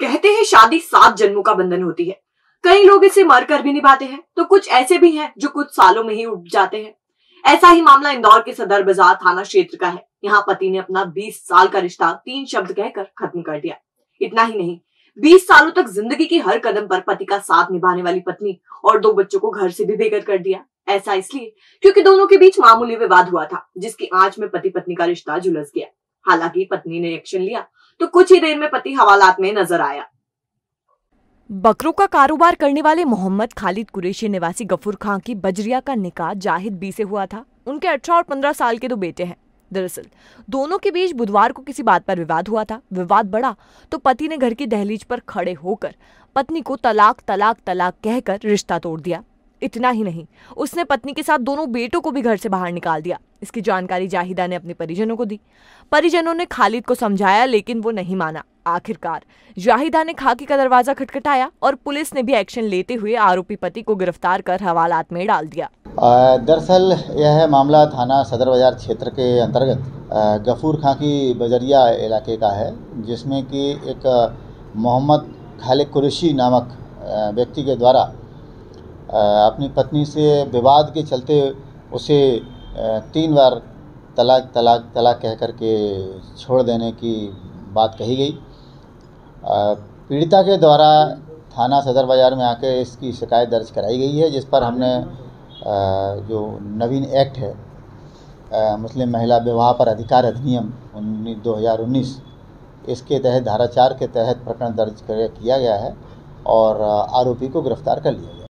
कहते हैं शादी सात जन्मों का बंधन होती है। कई लोग इसे मरकर भी निभाते हैं तो कुछ ऐसे भी हैं जो कुछ सालों में ही उठ जाते हैं। ऐसा ही मामला इंदौर के सदर बाज़ार थाना क्षेत्र का है। यहाँ पति ने अपना 20 साल का रिश्ता तीन शब्द कहकर खत्म कर दिया। इतना ही नहीं 20 सालों तक ज़िंदगी के हर कदम पर पति का साथ निभाने वाली पत्नी और दो बच्चों को घर से भी बेघर कर दिया। ऐसा इसलिए क्योंकि दोनों के बीच मामूली विवाद हुआ था, जिसकी आँच में पति पत्नी का रिश्ता झुलस गया। हालाँकि पत्नी ने एक्शन लिया तो कुछ ही देर में पति हवालात में नज़र आया। बकरों का कारोबार करने वाले मोहम्मद खालिद कुरेशी निवासी गफूर खान की बजरिया का निकाह जाहिद बी से हुआ था। उनके अठारह और पंद्रह साल के दो बेटे हैं। दरअसल, दोनों के बीच बुधवार को किसी बात पर विवाद हुआ था। विवाद बढ़ा तो पति ने घर की दहलीज पर खड़े होकर पत्नी को तलाक तलाक तलाक कहकर रिश्ता तोड़ दिया। इतना ही नहीं। उसने पत्नी के साथ दोनों बेटों को भी घर से बाहर निकाल दिया। इसकी जानकारी जाहिदा ने अपने परिजनों को दी। परिजनों ने खालिद को समझाया, लेकिन वो नहीं माना। आखिरकार, जाहिदा ने खाकी का दरवाज़ा खटखटाया और पुलिस ने भी एक्शन लेते हुए आरोपी पति को गिरफ़्तार कर हवालात में डाल दिया। दरअसल, यह मामला थाना सदर बाज़ार क्षेत्र के अंतर्गत गफूर खां की बजरिया इलाके का है, जिसमें कि एक मोहम्मद खालिद कुरेशी नामक व्यक्ति के द्वारा अपनी पत्नी से विवाद के चलते उसे तीन बार तलाक तलाक तलाक कह कर के छोड़ देने की बात कही गई। पीड़िता के द्वारा थाना सदर बाज़ार में आकर इसकी शिकायत दर्ज कराई गई है, जिस पर हमने जो नवीन एक्ट है मुस्लिम महिला विवाह पर अधिकार अधिनियम उन्नीस, दो हज़ार उन्नीस, इसके तहत धारा चार के तहत प्रकरण दर्ज किया गया है और आरोपी को गिरफ़्तार कर लिया गया